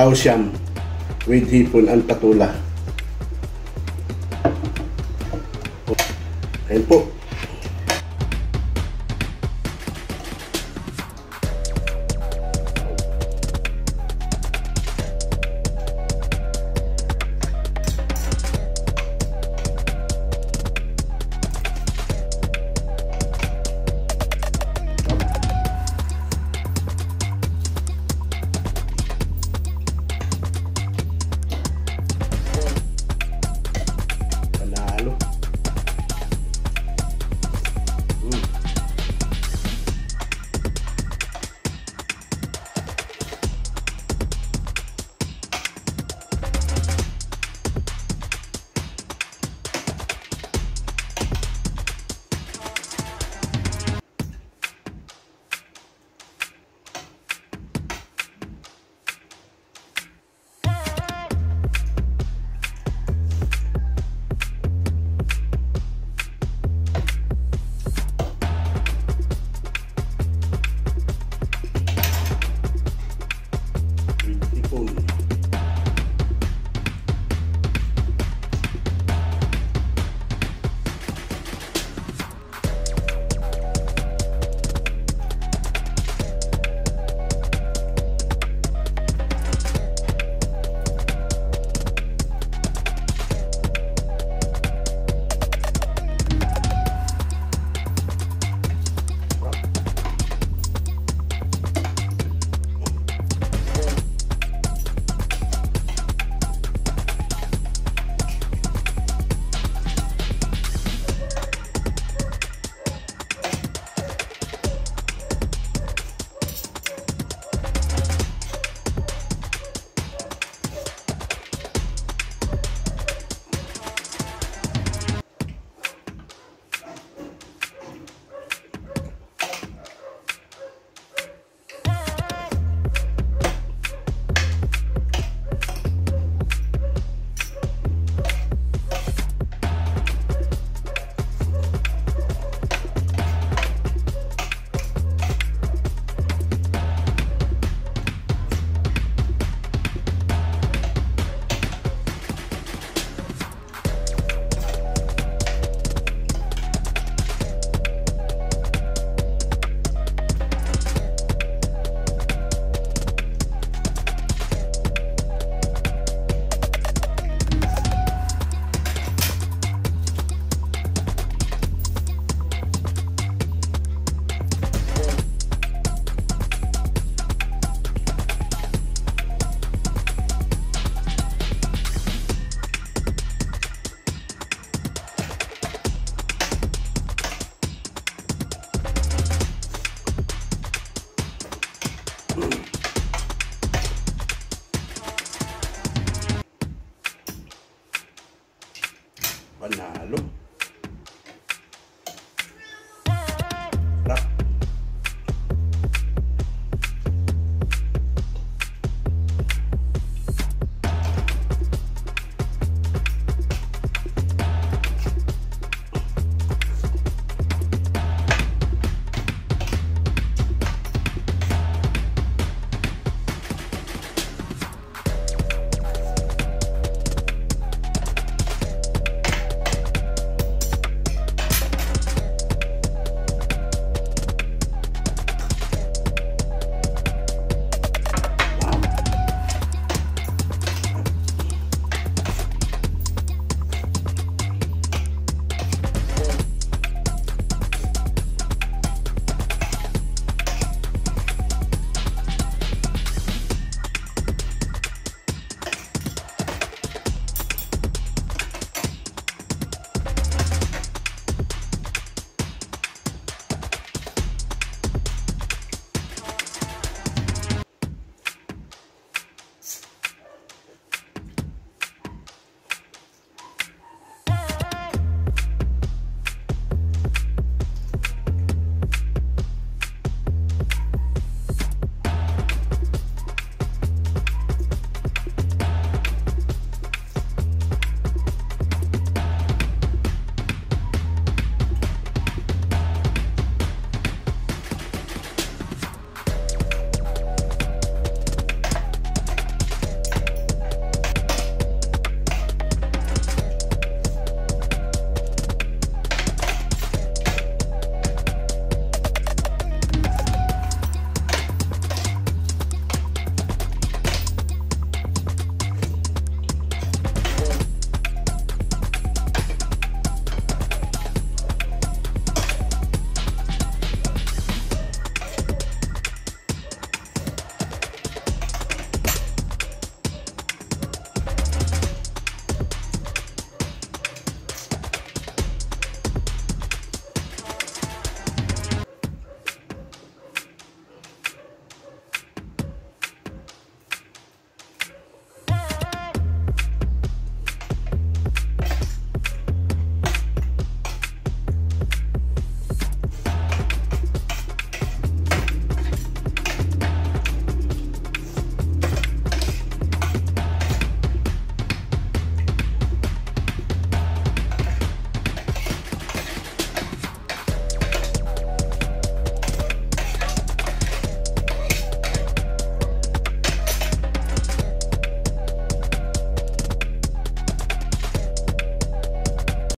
tausiam with hipon and patula. Ayan po.